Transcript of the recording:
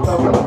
tá bom.